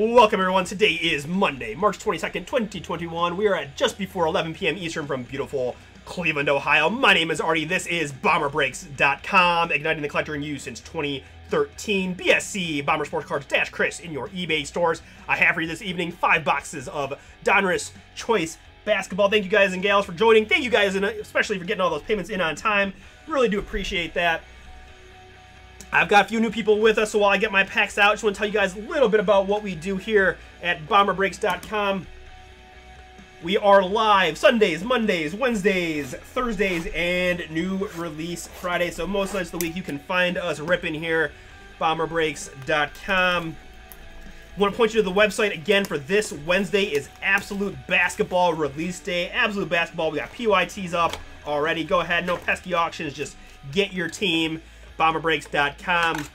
Welcome, everyone. Today is Monday, March 22nd, 2021. We are at just before 11 p.m. Eastern from beautiful Cleveland, Ohio. My name is Artie. This is BomberBreaks.com, igniting the collector in you since 2013. BSC, Bomber Sports Cards, Dash Chris in your eBay stores. I have for you this evening five boxes of Donruss Choice Basketball. Thank you guys and gals for joining. Thank you guys, and especially for getting all those payments in on time. Really do appreciate that. I've got a few new people with us, so while I get my packs out, I just want to tell you guys a little bit about what we do here at BomberBreaks.com. We are live Sundays, Mondays, Wednesdays, Thursdays, and new release Friday. So most nights of the week you can find us ripping here, BomberBreaks.com. want to point you to the website again for this Wednesday is Absolute Basketball Release Day. Absolute Basketball, we got PYTs up already. Go ahead, no pesky auctions, just get your team bomberbreaks.com.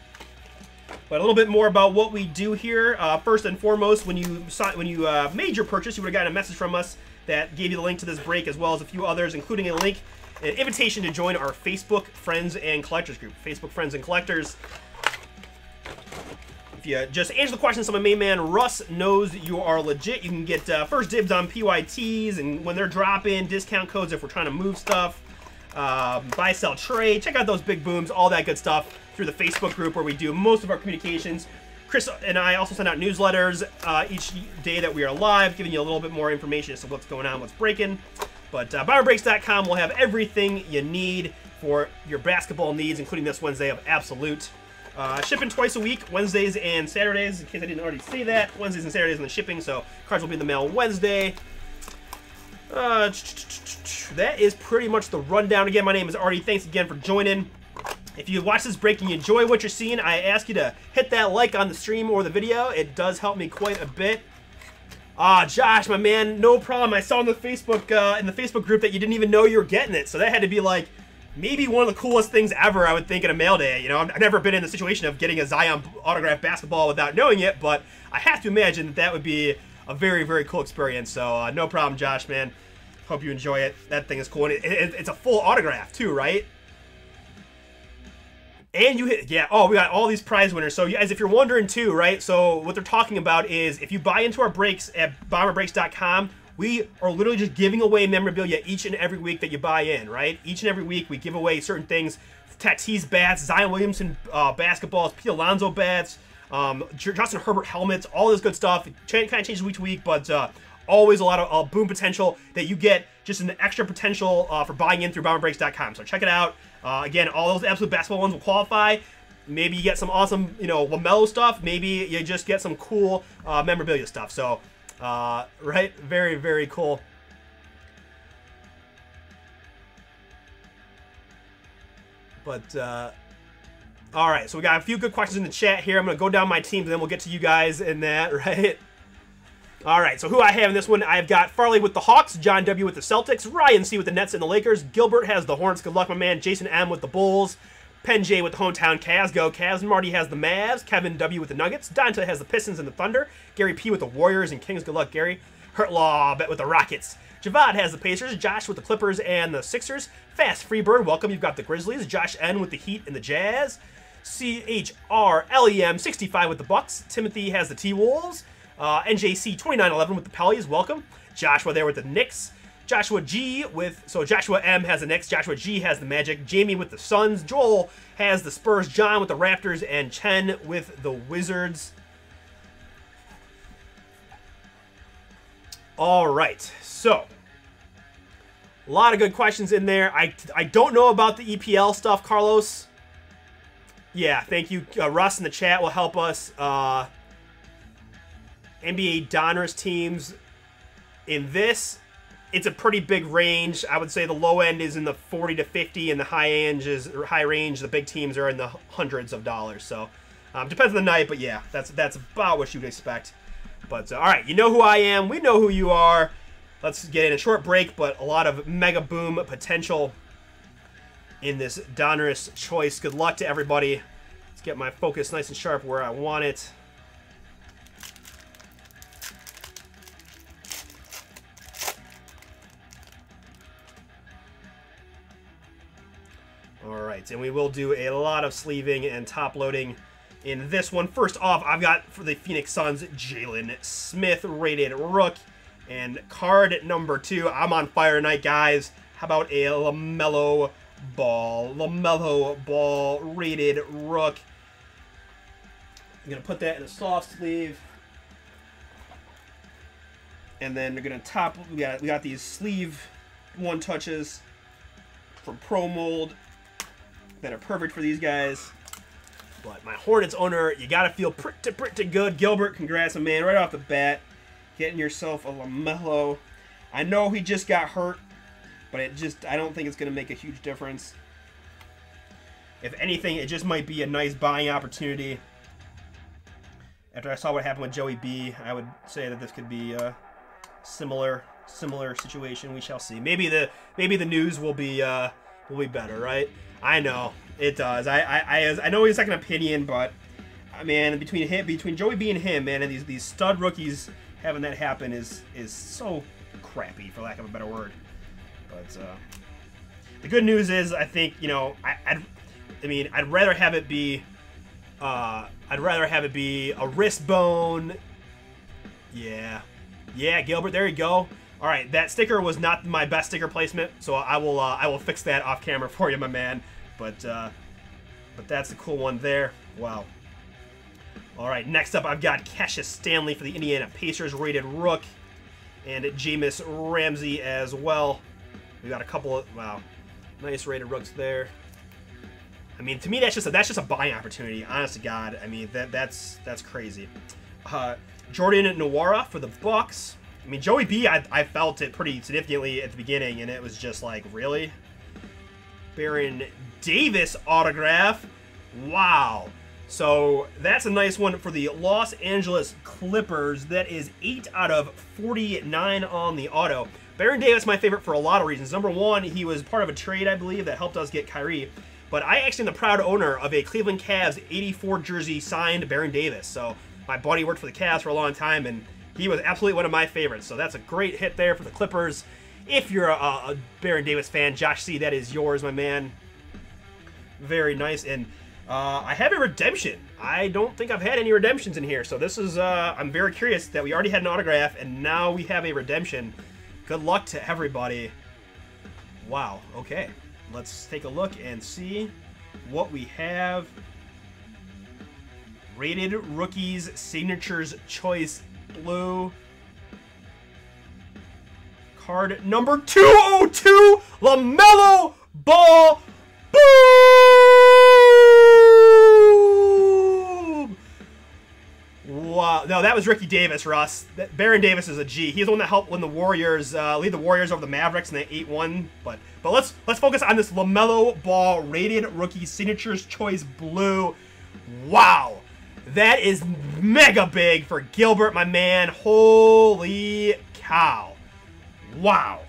But a little bit more about what we do here. Uh, first and foremost, when you saw, when you uh, made your purchase, you would have gotten a message from us that gave you the link to this break as well as a few others, including a link, an invitation to join our Facebook Friends and Collectors group. Facebook Friends and Collectors. If you just answer the questions, so my main man Russ knows you are legit. You can get uh, first dibs on PYTs and when they're dropping, discount codes if we're trying to move stuff um, buy, sell, trade. Check out those big booms, all that good stuff through the Facebook group where we do most of our communications. Chris and I also send out newsletters uh, each day that we are live, giving you a little bit more information as to what's going on, what's breaking. But uh, BomberBreaks.com will have everything you need for your basketball needs, including this Wednesday of Absolute. Uh, shipping twice a week, Wednesdays and Saturdays, in case I didn't already say that. Wednesdays and Saturdays in the shipping, so cards will be in the mail Wednesday. Uh, that is pretty much the rundown. Again, my name is Artie. Thanks again for joining. If you watch this break and you enjoy what you're seeing, I ask you to hit that like on the stream or the video. It does help me quite a bit. Ah, Josh, my man, no problem. I saw in the Facebook uh, in the Facebook group that you didn't even know you were getting it, so that had to be like maybe one of the coolest things ever. I would think in a mail day. You know, I've never been in the situation of getting a Zion autographed basketball without knowing it, but I have to imagine that that would be a very very cool experience. So uh, no problem, Josh, man. Hope you enjoy it. That thing is cool. And it, it, it's a full autograph, too, right? And you hit, yeah, oh, we got all these prize winners. So, guys, if you're wondering, too, right? So, what they're talking about is if you buy into our breaks at bomberbreaks.com, we are literally just giving away memorabilia each and every week that you buy in, right? Each and every week, we give away certain things Tatis bats, Zion Williamson uh, basketballs, Pete Alonso bats, um, Justin Herbert helmets, all this good stuff. It kind of changes week to week, but uh, always a lot of uh, boom potential that you get just an extra potential uh, for buying in through bomberbreaks.com. So check it out. Uh, again, all those absolute basketball ones will qualify. Maybe you get some awesome, you know, LaMelo stuff. Maybe you just get some cool uh, memorabilia stuff. So, uh, right, very, very cool. But, uh, all right, so we got a few good questions in the chat here. I'm going to go down my teams, and then we'll get to you guys in that, right? All right, so who I have in this one, I've got Farley with the Hawks, John W. with the Celtics, Ryan C. with the Nets and the Lakers, Gilbert has the Hornets, good luck, my man, Jason M. with the Bulls, Penn J with the hometown Cavs, go Cavs, Marty has the Mavs, Kevin W. with the Nuggets, Dante has the Pistons and the Thunder, Gary P. with the Warriors and Kings, good luck, Gary, Hurtlaw bet with the Rockets, Javad has the Pacers, Josh with the Clippers and the Sixers, Fast Freebird, welcome, you've got the Grizzlies, Josh N. with the Heat and the Jazz, C-H-R-L-E-M 65 with the Bucks, Timothy has the T-Wolves, uh, NJC 2911 with the Pellies, welcome. Joshua there with the Knicks. Joshua G with, so Joshua M has the Knicks, Joshua G has the Magic, Jamie with the Suns, Joel has the Spurs, John with the Raptors, and Chen with the Wizards. All right, so a lot of good questions in there. I, I don't know about the EPL stuff, Carlos. Yeah, thank you. Uh, Russ in the chat will help us. Uh, NBA Donruss teams in this, it's a pretty big range. I would say the low end is in the 40 to 50, and the high end is high range. The big teams are in the hundreds of dollars. So um, depends on the night, but yeah, that's that's about what you'd expect. But uh, all right, you know who I am. We know who you are. Let's get in a short break, but a lot of mega boom potential in this Donruss choice. Good luck to everybody. Let's get my focus nice and sharp where I want it. And we will do a lot of sleeving and top loading in this one. First off, I've got for the Phoenix Suns, Jalen Smith, rated rook. And card number two, I'm on fire tonight, guys. How about a LaMelo Ball? LaMelo Ball, rated rook. I'm going to put that in a soft sleeve. And then we're going to top, we got, we got these sleeve one touches from Pro Mold that are perfect for these guys. But my Hornets owner, you got to feel pretty, pretty good. Gilbert, congrats, man, right off the bat. Getting yourself a LaMelo. I know he just got hurt, but it just, I don't think it's going to make a huge difference. If anything, it just might be a nice buying opportunity. After I saw what happened with Joey B, I would say that this could be a similar similar situation. We shall see. Maybe the maybe the news will be uh, will be better, right? I know it does. I I I, I know he's second opinion, but uh, man, between him between Joey B and him, man, and these these stud rookies having that happen is is so crappy, for lack of a better word. But uh, the good news is, I think you know, I I'd, I mean, I'd rather have it be. Uh, I'd rather have it be a wrist bone. Yeah. Yeah, Gilbert, there you go. All right, that sticker was not my best sticker placement, so I will uh, I will fix that off camera for you, my man. But uh, but that's a cool one there. Wow. All right, next up I've got Cassius Stanley for the Indiana Pacers, rated Rook, and Jahmi'us Ramsey as well. We got a couple of wow, nice rated Rooks there. I mean, to me, that's just a, that's just a buying opportunity. Honest to God, I mean that that's that's crazy. Uh, Jordan Nwora for the Bucks. I mean, Joey B, I, I felt it pretty significantly at the beginning, and it was just like, really? Baron Davis autograph. Wow. So that's a nice one for the Los Angeles Clippers. That is 8 out of 49 on the auto. Baron Davis, my favorite for a lot of reasons. Number one, he was part of a trade, I believe, that helped us get Kyrie. But I actually am the proud owner of a Cleveland Cavs 84 jersey signed Baron Davis. So my buddy worked for the Cavs for a long time, and he was absolutely one of my favorites. So that's a great hit there for the Clippers. If you're a, a Baron Davis fan, Josh C, that is yours, my man. Very nice. And uh, I have a redemption. I don't think I've had any redemptions in here. So this is, uh, I'm very curious that we already had an autograph, and now we have a redemption. Good luck to everybody. Wow, okay. Let's take a look and see what we have. Rated Rookies Signatures Choice Blue. Card number 202, LaMelo Ball. Boom! Wow. No, that was Ricky Davis, Russ. Baron Davis is a G. He's the one that helped win the Warriors, uh, lead the Warriors over the Mavericks in the 8-1. But but let's let's focus on this LaMelo Ball rated rookie signatures choice blue. Wow. That is mega big for Gilbert, my man. Holy cow. Wow.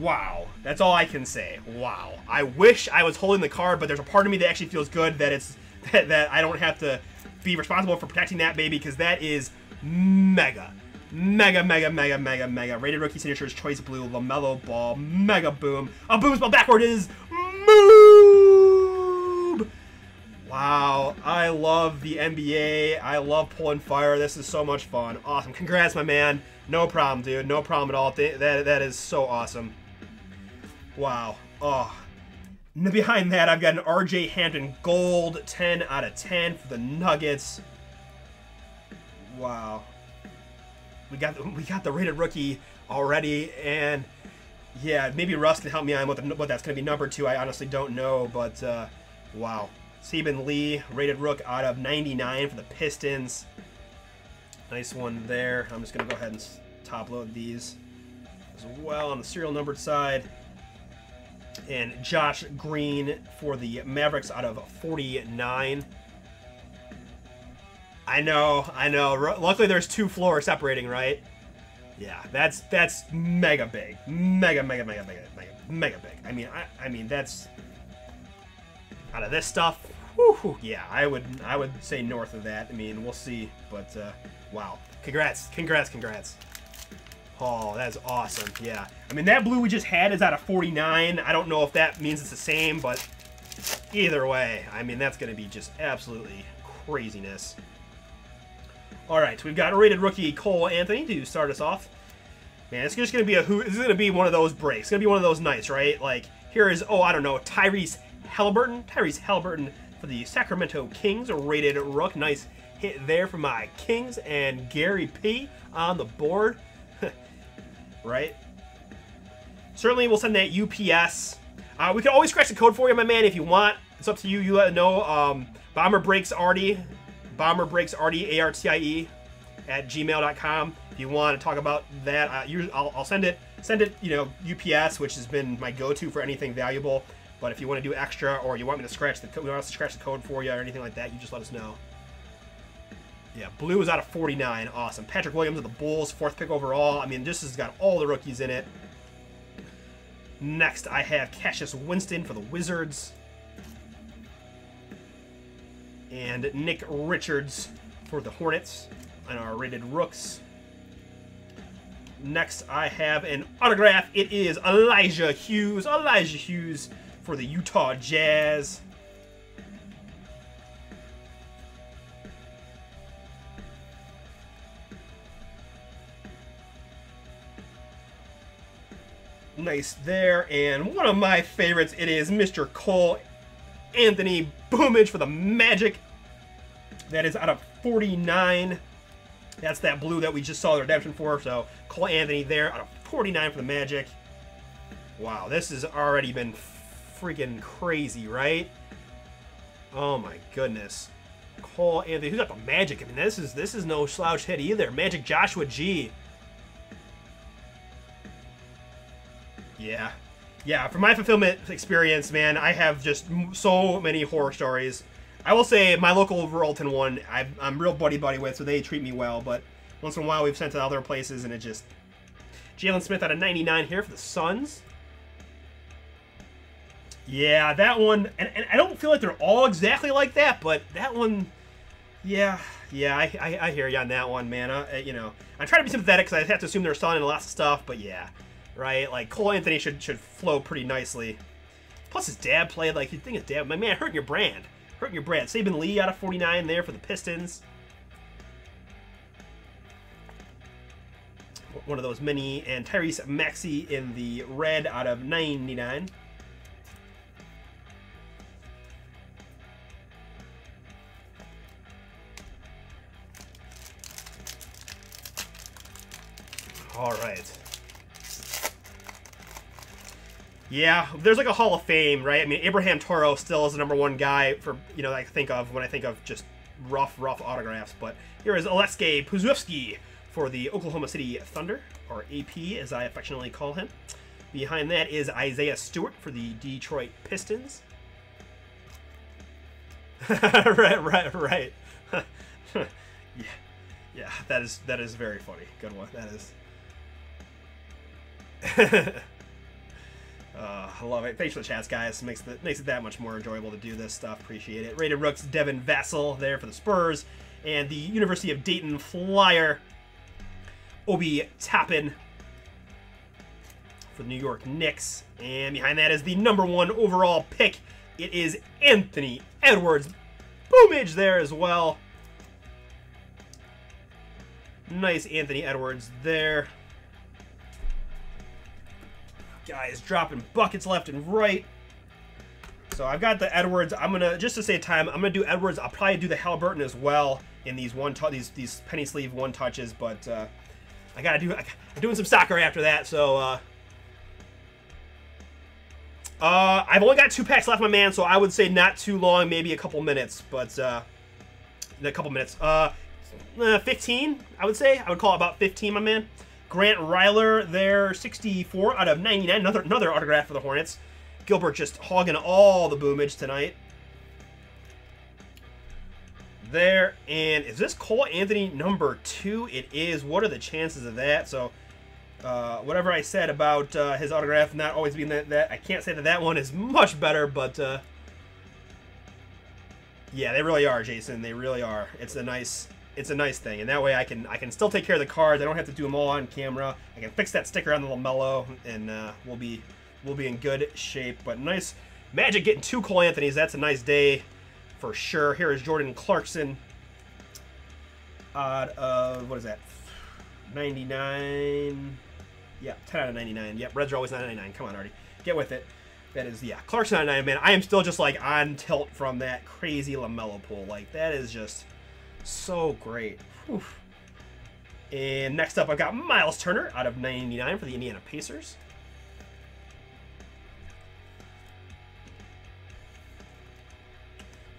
Wow. That's all I can say. Wow. I wish I was holding the card, but there's a part of me that actually feels good that it's that, that I don't have to be responsible for protecting that baby because that is mega. Mega, mega, mega, mega, mega. Rated rookie signatures, choice blue, LaMelo ball, mega boom. A boom spelled backward is moob. Wow, I love the NBA. I love pulling fire. This is so much fun. Awesome. Congrats, my man. No problem, dude. No problem at all. That, that is so awesome. Wow. Oh. Behind that, I've got an RJ Hampton Gold, 10 out of 10 for the Nuggets. Wow. We got we got the rated rookie already, and yeah, maybe Russ can help me on what, the, what that's going to be number two. I honestly don't know, but uh, wow. Saben Lee, rated rook out of 99 for the Pistons. Nice one there. I'm just going to go ahead and top load these as well on the serial numbered side. And Josh Green for the Mavericks out of 49. I know, I know. Luckily, there's two floors separating, right? Yeah, that's that's mega big, mega, mega, mega, mega, mega, mega big. I mean, I, I mean that's out of this stuff. Whew, yeah, I would I would say north of that. I mean, we'll see, but uh, wow, congrats, congrats, congrats. Oh, that's awesome. Yeah, I mean that blue we just had is out of 49. I don't know if that means it's the same, but either way, I mean that's gonna be just absolutely craziness. All right, we've got rated rookie Cole Anthony to start us off. Man, it's just gonna be a who. This is gonna be one of those breaks. It's gonna be one of those nights, right? Like here is oh I don't know Tyrese Halliburton. Tyrese Halliburton for the Sacramento Kings, rated rook. Nice hit there for my Kings and Gary P on the board. Right? Certainly, we'll send that UPS. Uh, we can always scratch the code for you, my man, if you want. It's up to you. You let know. Um, Bomber Breaks Artie. Bomber Breaks Artie, A-R-T-I-E, at gmail.com. If you want to talk about that, uh, you, I'll, I'll send it. Send it, you know, UPS, which has been my go-to for anything valuable. But if you want to do extra, or you want me to scratch the, we want to scratch the code for you, or anything like that, you just let us know. Yeah, blue is out of 49. Awesome. Patrick Williams of the Bulls, fourth pick overall. I mean, this has got all the rookies in it. Next, I have Cassius Winston for the Wizards. And Nick Richards for the Hornets and our rated rooks. Next, I have an autograph. It is Elijah Hughes. Elijah Hughes for the Utah Jazz. Nice there. And one of my favorites, it is Mr. Cole Anthony Boomage for the Magic. That is out of 49. That's that blue that we just saw the redemption for. So Cole Anthony there out of 49 for the Magic. Wow, this has already been freaking crazy, right? Oh my goodness. Cole Anthony, who's got the Magic? I mean, this is this is no slouch hit either. Magic Joshua G. Yeah. Yeah, from my fulfillment experience, man, I have just so many horror stories. I will say my local Royalton one, i am real buddy-buddy with, so they treat me well, but once in a while we've sent to other places, and it just... Jalen Smith out of 99 here for the Suns. Yeah, that one, and, and I don't feel like they're all exactly like that, but that one, yeah, yeah, I, I, I hear you on that one, man. Uh, you know, I'm trying to be sympathetic because I have to assume they're selling lots of stuff, but yeah, right? Like Cole Anthony should should flow pretty nicely. Plus his dad played like you think his dad. My man, hurting your brand, hurting your brand. Saben Lee out of 49 there for the Pistons. One of those mini and Tyrese Maxey in the red out of 99. All right. Yeah, there's like a Hall of Fame, right? I mean, Abraham Toro still is the number one guy for, you know, I think of when I think of just rough, rough autographs. But here is Aleksej Pokusevski for the Oklahoma City Thunder, or AP as I affectionately call him. Behind that is Isaiah Stewart for the Detroit Pistons. right, right, right. yeah, yeah, that is that is very funny. Good one. That is. Uh, I love it. Thanks for the chats, guys. Makes the makes it that much more enjoyable to do this stuff. Appreciate it. Rated Rooks, Devin Vassell there for the Spurs, and the University of Dayton Flyer, Obi Toppin for the New York Knicks. And behind that is the number one overall pick. It is Anthony Edwards. Boomage there as well. Nice Anthony Edwards there. Guys dropping buckets left and right. So I've got the Edwards. I'm gonna just to save time. I'm gonna do Edwards. I'll probably do the Halliburton as well in these one these these penny sleeve one touches. But uh, I gotta do. I'm doing some soccer after that. So uh, uh, I've only got two packs left, my man. So I would say not too long, maybe a couple minutes. But uh, a couple minutes. Uh, uh 15, I would say. I would call about 15, my man. Grant Riller there, 64 out of 99. Another another autograph for the Hornets. Gilbert just hogging all the boomage tonight. There, and is this Cole Anthony number two? It is. What are the chances of that? So, uh, whatever I said about uh, his autograph not always being that, that, I can't say that that one is much better, but uh, yeah, they really are, Jason. They really are. It's a nice, it's a nice thing, and that way I can I can still take care of the cards. I don't have to do them all on camera. I can fix that sticker on the LaMelo, and uh, we'll be we'll be in good shape. But nice Magic getting two Cole Anthony's. That's a nice day for sure. Here is Jordan Clarkson. Out of, what is that? 99. Yeah, 10 out of 99. Yep, Reds are always 99. Come on, Artie. Get with it. That is, yeah, Clarkson out of 99. Man, I am still just like on tilt from that crazy LaMelo pull. Like, that is just so great. Whew. And next up, I've got Miles Turner out of 99 for the Indiana Pacers.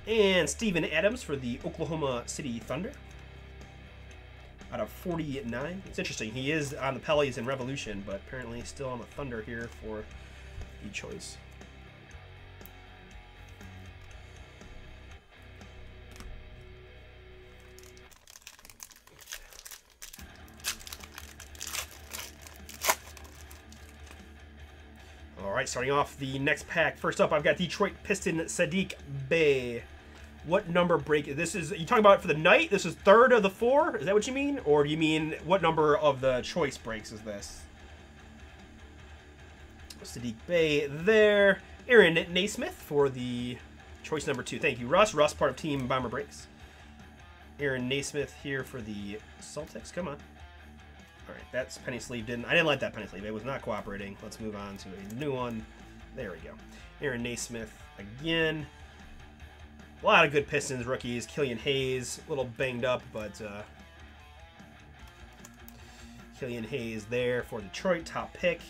And Steven Adams for the Oklahoma City Thunder out of 49. It's interesting. He is on the Pellies in Revolution, but apparently still on the Thunder here for the choice. Right, starting off the next pack. First up, I've got Detroit Piston Saddiq Bey. What number break? This is you talking about for the night? This is third of the four. Is that what you mean, or do you mean what number of the choice breaks is this? Saddiq Bey there. Aaron Nesmith for the choice number two. Thank you, Russ. Russ, part of Team Bomber Breaks. Aaron Nesmith here for the Celtics. Come on. All right, that's penny sleeve. Didn't I didn't like that penny sleeve. It was not cooperating. Let's move on to a new one. There we go. Aaron Nesmith again. A lot of good Pistons rookies. Killian Hayes, a little banged up, but uh, Killian Hayes there for Detroit, top pick.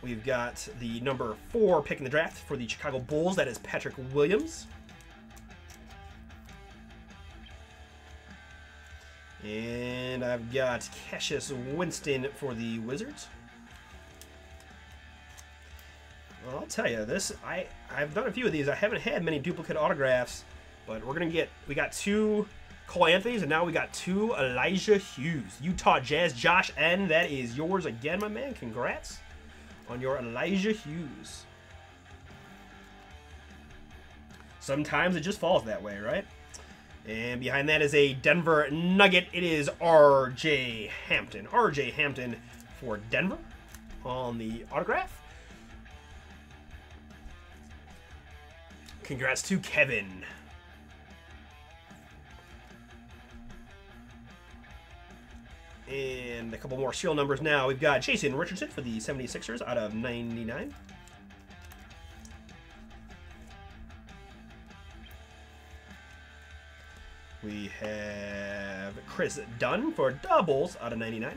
We've got the number four pick in the draft for the Chicago Bulls. That is Patrick Williams. And I've got Cassius Winston for the Wizards. Well, I'll tell you this. I I've done a few of these. I haven't had many duplicate autographs, but we're gonna get. We got two Cole Anthony's, and now we got two Elijah Hughes. Utah Jazz, Josh N. That is yours again, my man. Congrats on your Elijah Hughes. Sometimes it just falls that way, right? And behind that is a Denver Nugget. It is R.J. Hampton. R.J. Hampton for Denver on the autograph. Congrats to Kevin. And a couple more serial numbers now. We've got Jason Richardson for the 76ers out of 99. We have Kris Dunn for doubles out of 99.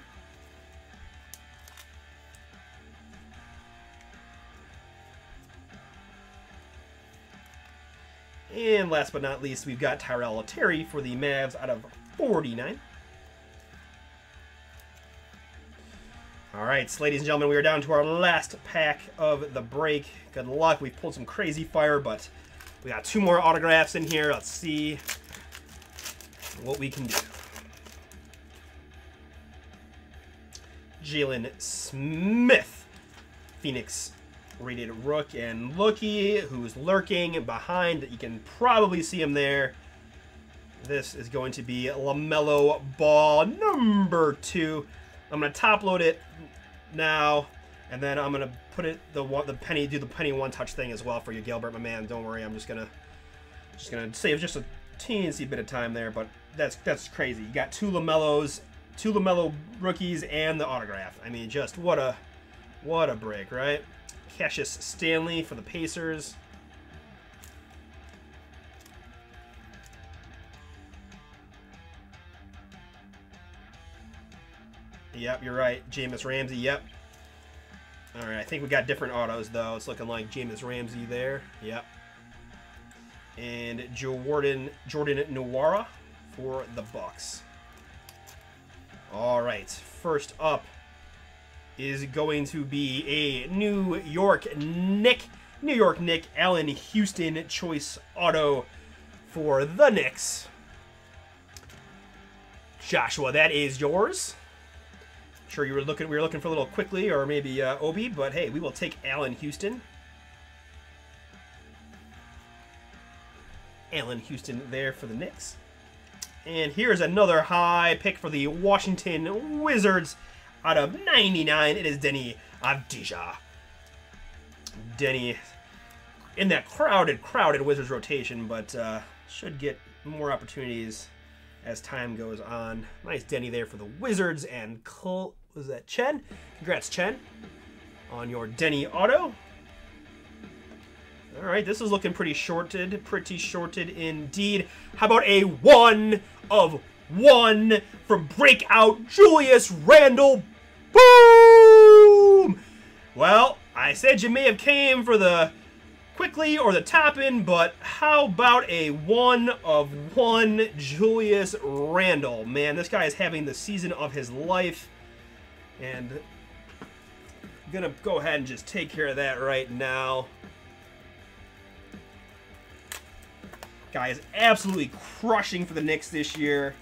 And last but not least, we've got Tyrell Terry for the Mavs out of 49. All right, ladies and gentlemen, we are down to our last pack of the break. Good luck. We've pulled some crazy fire, but we got two more autographs in here. Let's see what we can do. Jalen Smith, Phoenix rated Rook and Lookie, who's lurking behind. You can probably see him there. This is going to be LaMelo Ball number two. I'm going to top load it now, and then I'm going to put it the the penny do the penny one touch thing as well for you, Gilbert, my man. Don't worry, I'm just gonna just gonna save just a teensy bit of time there, but that's that's crazy. You got two LaMelos, two LaMelo rookies, and the autograph. I mean, just what a what a break, right? Cassius Stanley for the Pacers. Yep, you're right. Jahmi'us Ramsey, yep. All right, I think we got different autos, though. It's looking like Jahmi'us Ramsey there. Yep. And Jordan, Jordan Nwora for the Bucks. All right, first up is going to be a New York Knick, New York Knick Allan Houston choice auto for the Knicks. Joshua, that is yours. Sure, you were looking. We were looking for a little Quickley, or maybe uh, Obi, but hey, we will take Allan Houston. Allan Houston there for the Knicks. And here's another high pick for the Washington Wizards out of 99. It is Deni Avdija. Deni in that crowded, crowded Wizards rotation, but uh, should get more opportunities as time goes on. Nice Deni there for the Wizards, and Cole, was that Chen? Congrats, Chen, on your Deni auto. All right, this is looking pretty shorted, pretty shorted indeed. How about a one of one from Breakout Julius Randle? Boom! Well, I said you may have came for the Quickley or the Toppin, but how about a one of one Julius Randle? Man, this guy is having the season of his life. And I'm gonna go ahead and just take care of that right now. Guy is absolutely crushing for the Knicks this year.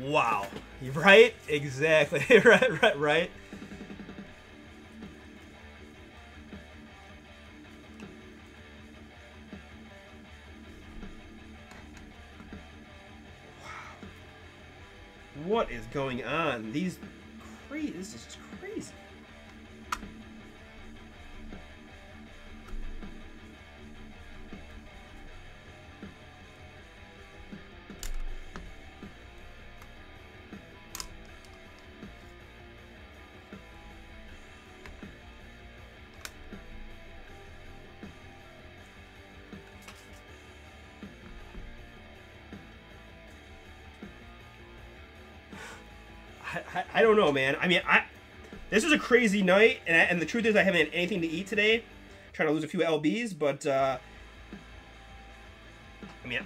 Wow. Right? Exactly. right, right, right. Wow. What is going on? These crazy. This is crazy. I, I, don't know, man. I mean, I this was a crazy night, and, I, and the truth is, I haven't had anything to eat today. I'm trying to lose a few lbs, but uh, I mean,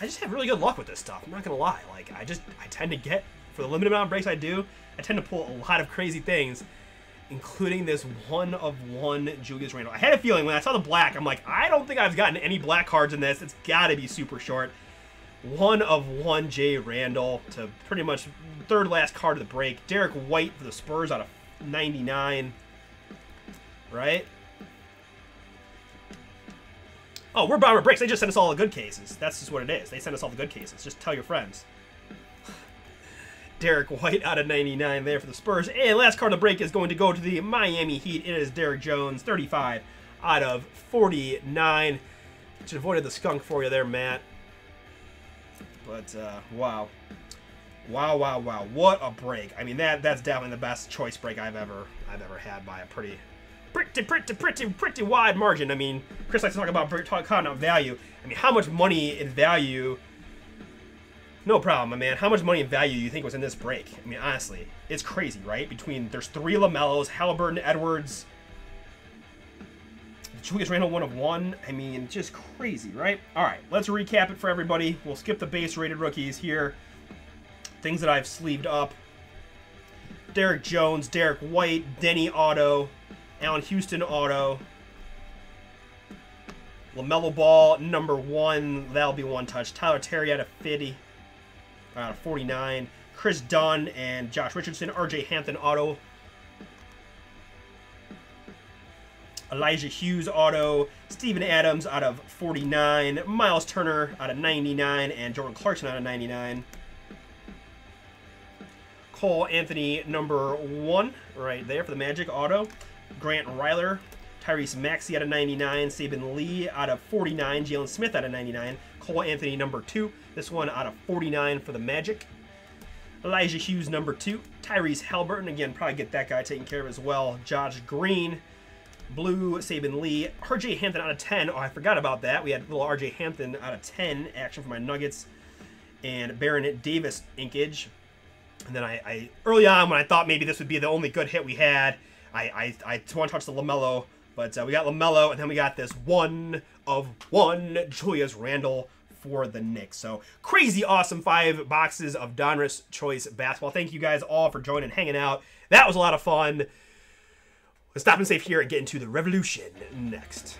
I just have really good luck with this stuff. I'm not gonna lie. Like, I just I tend to get for the limited amount of breaks I do, I tend to pull a lot of crazy things, including this one of one Julius Randle. I had a feeling when I saw the black, I'm like, I don't think I've gotten any black cards in this. It's got to be super short one of one Jay Randle to pretty much third last card of the break. Derrick White for the Spurs out of 99. Right? Oh, we're bomber breaks. They just sent us all the good cases. That's just what it is. They send us all the good cases. Just tell your friends. Derrick White out of 99 there for the Spurs. And last card of the break is going to go to the Miami Heat. It is Derrick Jones, 35 out of 49. Just avoided the skunk for you there, Matt. But uh, wow, wow, wow, wow! What a break! I mean, that that's definitely the best choice break I've ever I've ever had by a pretty, pretty, pretty, pretty, pretty wide margin. I mean, Chris likes to talk about about value. I mean, how much money in value? No problem, my man. How much money in value do you think was in this break? I mean, honestly, it's crazy, right? Between there's three LaMelos, Halliburton, Edwards, Julius Randle one of one. I mean, just crazy, right? All right, let's recap it for everybody. We'll skip the base rated rookies here. Things that I've sleeved up. Derrick Jones, Derrick White, Deni Auto, Allan Houston Auto. LaMelo Ball, number one. That'll be one touch. Tyler Terry out of 50. Out of 49. Kris Dunn and Josh Richardson. RJ Hampton Auto Elijah Hughes auto, Steven Adams out of 49, Miles Turner out of 99, and Jordan Clarkson out of 99. Cole Anthony number one right there for the Magic auto. Grant Riller, Tyrese Maxey out of 99, Saben Lee out of 49, Jalen Smith out of 99, Cole Anthony number two, this one out of 49 for the Magic. Elijah Hughes number two, Tyrese Halliburton, again, probably get that guy taken care of as well. Josh Green, Blue, Saben Lee. RJ Hampton out of 10. Oh, I forgot about that. We had little RJ Hampton out of 10 action for my Nuggets. And Baron Davis inkage. And then I, I, early on when I thought maybe this would be the only good hit we had, I, I, I want to touch the LaMelo. But uh, we got LaMelo, and then we got this one of one Julius Randle for the Knicks. So crazy awesome five boxes of Donruss Choice Basketball. Thank you guys all for joining, hanging out. That was a lot of fun. Let's stop and save here and get into the revolution next.